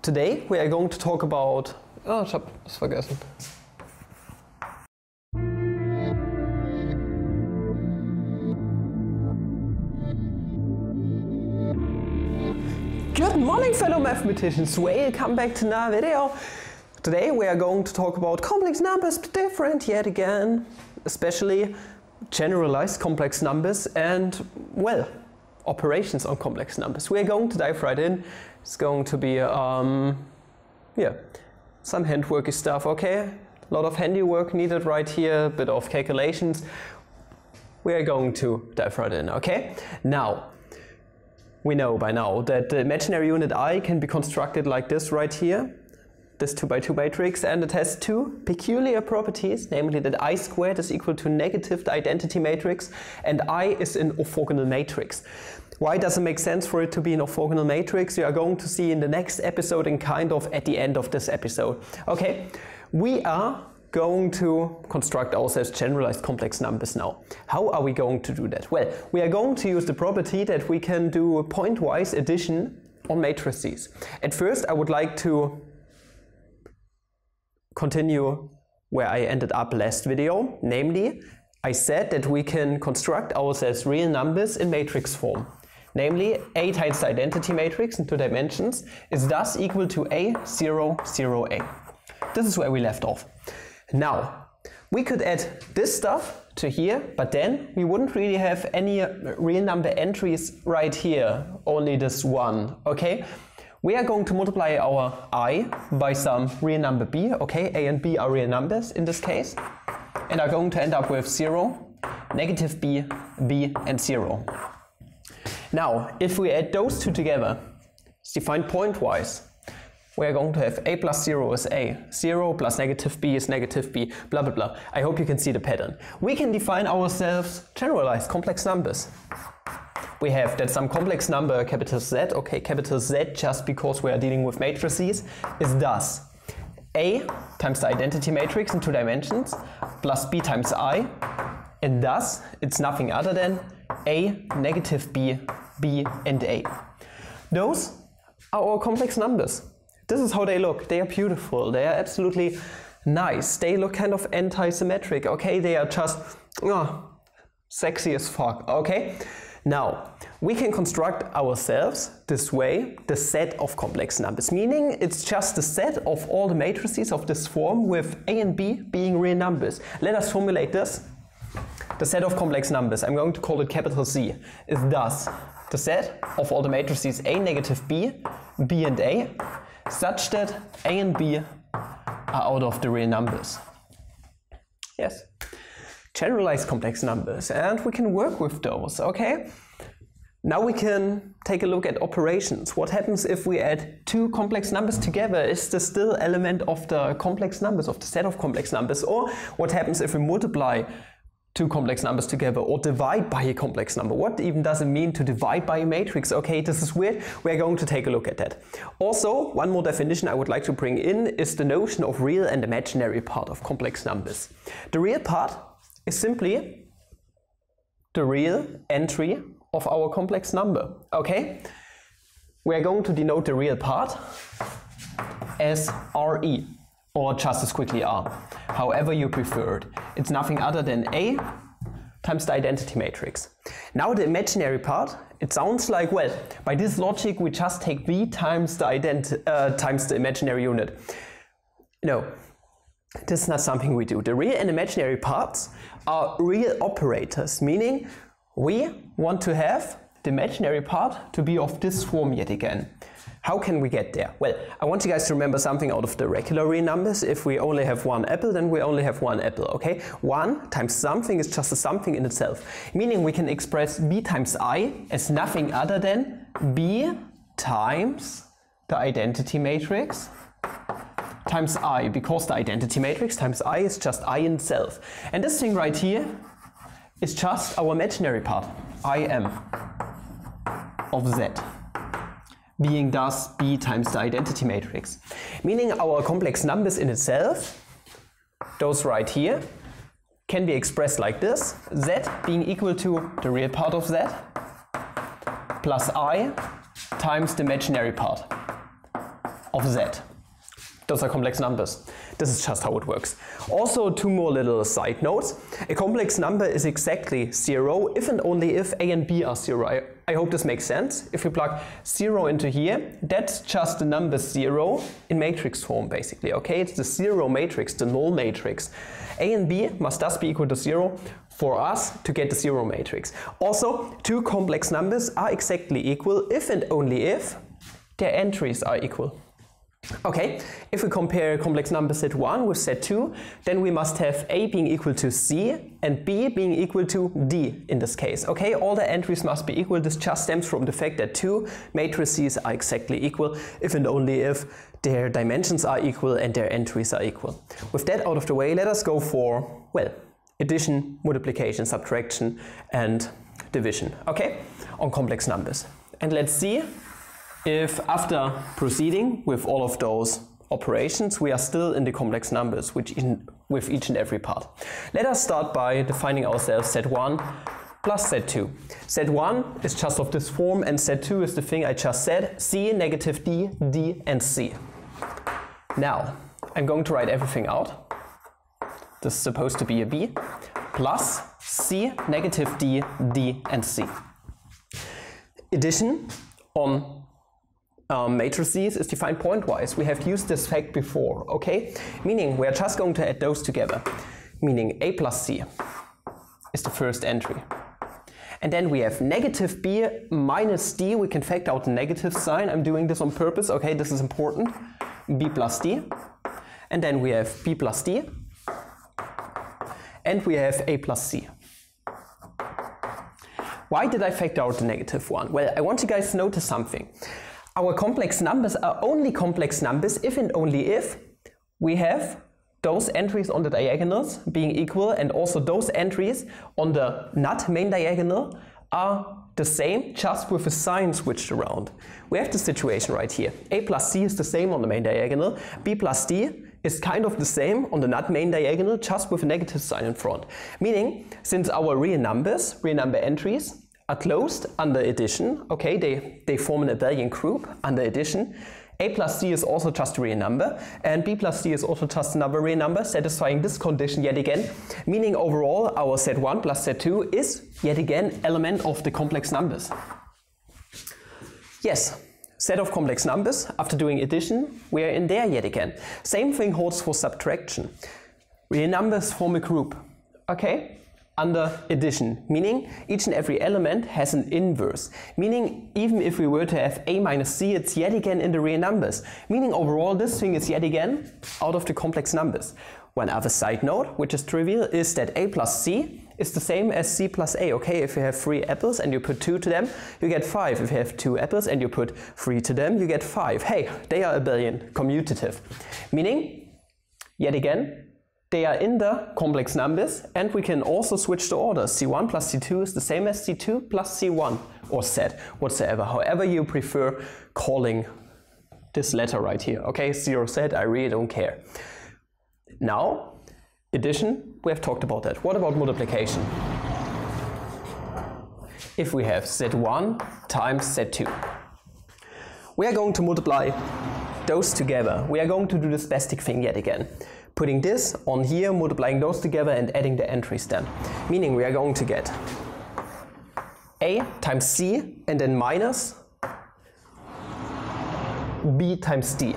Today we are going to talk about... Oh, ich hab es vergessen. Good morning fellow mathematicians, welcome back to another video. Today we are going to talk about complex numbers, but different yet again, especially generalized complex numbers and, well, operations on complex numbers. We are going to dive right in. It's going to be, um, yeah, some handworky stuff, okay? A lot of handiwork needed right here, a bit of calculations. We are going to dive right in, okay? Now, we know by now that the imaginary unit i can be constructed like this right here, this 2 by 2 matrix, and it has two peculiar properties, namely that i squared is equal to negative the identity matrix, and i is an orthogonal matrix. Why does it make sense for it to be an orthogonal matrix? You are going to see in the next episode and kind of at the end of this episode. Okay, we are going to construct ourselves generalized complex numbers now. How are we going to do that? Well, we are going to use the property that we can do pointwise addition on matrices. At first, I would like to continue where I ended up last video, namely, I said that we can construct ourselves real numbers in matrix form. Namely, A times the identity matrix in two dimensions is thus equal to A, 0, 0, A. This is where we left off. Now, we could add this stuff to here, but then we wouldn't really have any real number entries right here, only this one, okay? We are going to multiply our i by some real number b, okay? a and b are real numbers in this case, and are going to end up with 0, negative b, b, and 0. Now, if we add those two together, it's defined pointwise, we're going to have a plus 0 is a, 0 plus negative b is negative b, blah blah blah. I hope you can see the pattern. We can define ourselves generalized complex numbers. We have that some complex number, capital Z, okay, capital Z just because we are dealing with matrices, is thus a times the identity matrix in two dimensions plus b times i, and thus it's nothing other than a, negative b, b, and a. Those are our complex numbers. This is how they look. They are beautiful. They are absolutely nice. They look kind of anti-symmetric. Okay, they are just oh, sexy as fuck. Okay. Now, we can construct ourselves this way the set of complex numbers, meaning it's just the set of all the matrices of this form with a and b being real numbers. Let us formulate this. The set of complex numbers, I'm going to call it capital C, is thus the set of all the matrices a, negative b, b and a, such that a and b are out of the real numbers. Yes. Generalized complex numbers, and we can work with those, okay? Now we can take a look at operations. What happens if we add two complex numbers together? Is this still element of the complex numbers, of the set of complex numbers? Or what happens if we multiply two complex numbers together or divide by a complex number. What even does it mean to divide by a matrix? Okay, this is weird. We're going to take a look at that. Also, one more definition I would like to bring in is the notion of real and imaginary part of complex numbers. The real part is simply the real entry of our complex number. Okay? We're going to denote the real part as RE or just as quickly R, however you prefer it. It's nothing other than A times the identity matrix. Now the imaginary part, it sounds like, well, by this logic we just take V times the, ident uh, times the imaginary unit. No, this is not something we do. The real and imaginary parts are real operators, meaning we want to have the imaginary part to be of this form yet again. How can we get there? Well, I want you guys to remember something out of the regular real numbers. If we only have one apple, then we only have one apple, okay? 1 times something is just a something in itself, meaning we can express b times i as nothing other than b times the identity matrix times i, because the identity matrix times i is just i in itself. And this thing right here is just our imaginary part, im of z being thus b times the identity matrix. Meaning our complex numbers in itself, those right here, can be expressed like this, z being equal to the real part of z plus i times the imaginary part of z. Those are complex numbers. This is just how it works. Also, two more little side notes. A complex number is exactly zero if and only if a and b are zero. I, I hope this makes sense. If we plug zero into here, that's just the number zero in matrix form, basically. Okay, it's the zero matrix, the null matrix. A and b must thus be equal to zero for us to get the zero matrix. Also, two complex numbers are exactly equal if and only if their entries are equal. Okay, if we compare complex number z1 with z2, then we must have A being equal to C and B being equal to D in this case. Okay, all the entries must be equal. This just stems from the fact that two matrices are exactly equal if and only if their dimensions are equal and their entries are equal. With that out of the way, let us go for, well, addition, multiplication, subtraction and division, okay, on complex numbers. And let's see if after proceeding with all of those operations, we are still in the complex numbers which in, with each and every part. Let us start by defining ourselves z1 plus z2. Set 1 is just of this form and z2 is the thing I just said, c, negative d, d and c. Now, I'm going to write everything out. This is supposed to be a b plus c, negative d, d and c. Addition on um, matrices is defined pointwise. We have used this fact before, okay? Meaning we are just going to add those together. Meaning a plus c is the first entry. And then we have negative b minus d. We can factor out the negative sign. I'm doing this on purpose, okay? This is important. b plus d. And then we have b plus d. And we have a plus c. Why did I factor out the negative one? Well, I want you guys to notice something. Our complex numbers are only complex numbers if and only if we have those entries on the diagonals being equal and also those entries on the not main diagonal are the same just with a sign switched around. We have the situation right here. a plus c is the same on the main diagonal, b plus d is kind of the same on the not main diagonal just with a negative sign in front. Meaning, since our real numbers, real number entries, are closed under addition. Okay, they, they form an abelian group under addition. A plus C is also just a real number, and B plus C is also just another real number, satisfying this condition yet again, meaning overall our z1 plus z2 is yet again element of the complex numbers. Yes, set of complex numbers, after doing addition, we are in there yet again. Same thing holds for subtraction. Real numbers form a group. Okay, under addition, meaning each and every element has an inverse, meaning even if we were to have a minus c, it's yet again in the real numbers, meaning overall this thing is yet again out of the complex numbers. One other side note, which is trivial, is that a plus c is the same as c plus a. Okay, if you have three apples and you put two to them, you get five. If you have two apples and you put three to them, you get five. Hey, they are abelian, commutative. Meaning, yet again, they are in the complex numbers and we can also switch the order. C1 plus C2 is the same as C2 plus C1 or Z whatsoever. However you prefer calling this letter right here. Okay, 0 Z, I really don't care. Now, addition, we have talked about that. What about multiplication? If we have Z1 times Z2, we are going to multiply those together. We are going to do the spastic thing yet again putting this on here, multiplying those together and adding the entries then. Meaning we are going to get a times c and then minus b times d.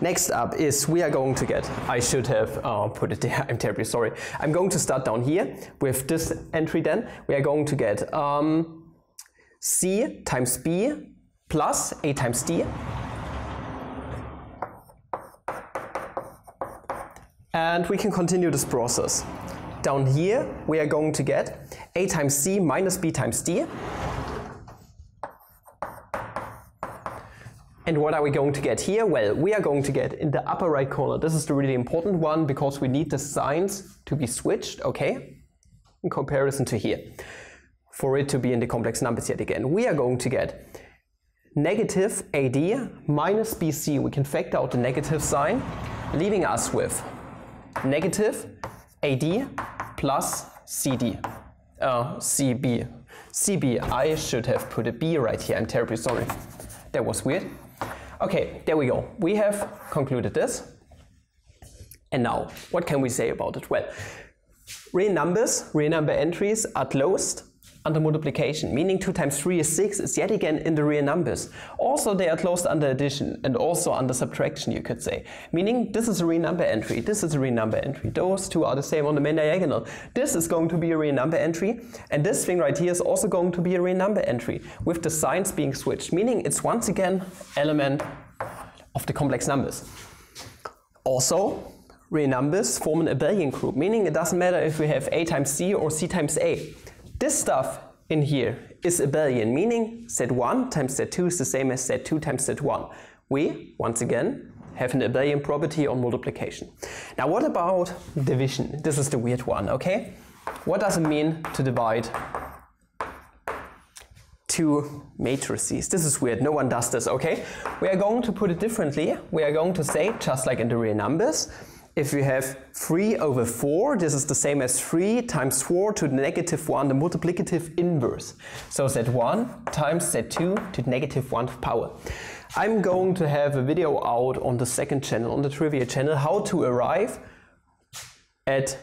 Next up is we are going to get, I should have uh, put it there, I'm terribly sorry. I'm going to start down here with this entry then. We are going to get um, c times b plus a times d And we can continue this process. Down here, we are going to get a times c minus b times d. And what are we going to get here? Well, we are going to get in the upper right corner. This is the really important one because we need the signs to be switched, okay? In comparison to here. For it to be in the complex numbers yet again. We are going to get negative AD minus BC. We can factor out the negative sign, leaving us with negative AD plus CD. Uh, CB. CB, I should have put a B right here, I'm terribly sorry. that was weird. Okay, there we go. We have concluded this. And now, what can we say about it? Well, real numbers, real number entries are closed under multiplication, meaning 2 times 3 is 6 is yet again in the real numbers. Also they are closed under addition and also under subtraction you could say, meaning this is a real number entry, this is a real number entry, those two are the same on the main diagonal. This is going to be a real number entry and this thing right here is also going to be a real number entry with the signs being switched, meaning it's once again element of the complex numbers. Also, real numbers form an abelian group, meaning it doesn't matter if we have a times c or c times a. This stuff in here is abelian, meaning Z1 times Z2 is the same as Z2 times Z1. We, once again, have an abelian property on multiplication. Now what about division? This is the weird one, okay? What does it mean to divide two matrices? This is weird, no one does this, okay? We are going to put it differently. We are going to say, just like in the real numbers, if we have 3 over 4, this is the same as 3 times 4 to the negative 1, the multiplicative inverse. So z1 times z2 to the negative 1 power. I'm going to have a video out on the second channel, on the trivia channel, how to arrive at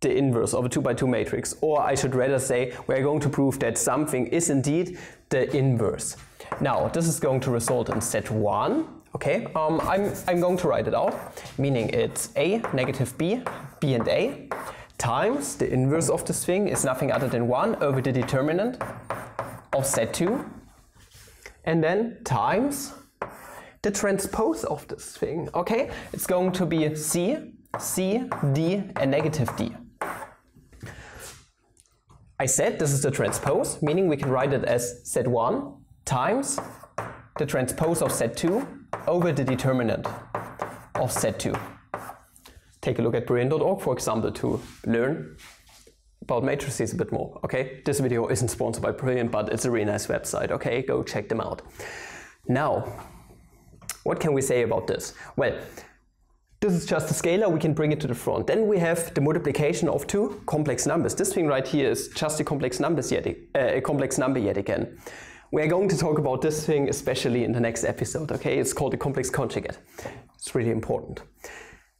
the inverse of a 2 by 2 matrix. Or I should rather say, we're going to prove that something is indeed the inverse. Now, this is going to result in z1 Okay, um, I'm, I'm going to write it out, meaning it's a negative b, b and a, times the inverse of this thing is nothing other than 1 over the determinant of Z2, and then times the transpose of this thing. Okay, it's going to be C, C, D, and negative D. I said this is the transpose, meaning we can write it as Z1 times the transpose of Z2 over the determinant of Z2. Take a look at brilliant.org, for example, to learn about matrices a bit more, okay? This video isn't sponsored by Brilliant, but it's a really nice website, okay? Go check them out. Now, what can we say about this? Well, this is just a scalar, we can bring it to the front. Then we have the multiplication of two complex numbers. This thing right here is just a complex, numbers yet, uh, a complex number yet again. We're going to talk about this thing especially in the next episode, okay? It's called the complex conjugate. It's really important.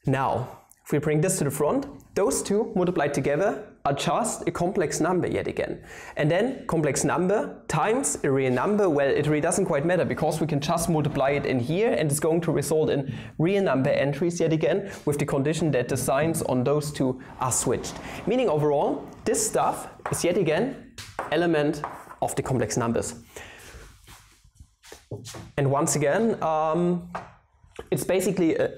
Now, if we bring this to the front, those two multiplied together are just a complex number yet again. And then complex number times a real number, well, it really doesn't quite matter because we can just multiply it in here and it's going to result in real number entries yet again with the condition that the signs on those two are switched. Meaning overall, this stuff is yet again element of the complex numbers. And once again, um, it's basically a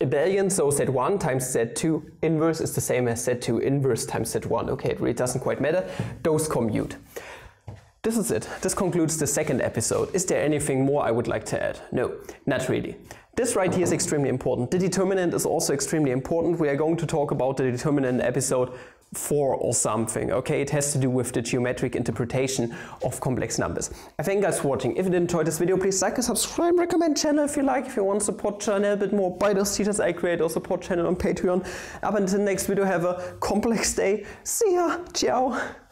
abelian, so Z1 times Z2 inverse is the same as Z2 inverse times Z1. Okay, it really doesn't quite matter. Those commute. This is it. This concludes the second episode. Is there anything more I would like to add? No, not really. This right here is extremely important. The determinant is also extremely important. We are going to talk about the determinant episode 4 or something, okay? It has to do with the geometric interpretation of complex numbers. I thank you guys for watching. If you enjoyed this video, please like and subscribe, recommend channel if you like, if you want to support channel a bit more, buy those teachers I create or support channel on Patreon. Up until the next video, have a complex day. See ya, ciao.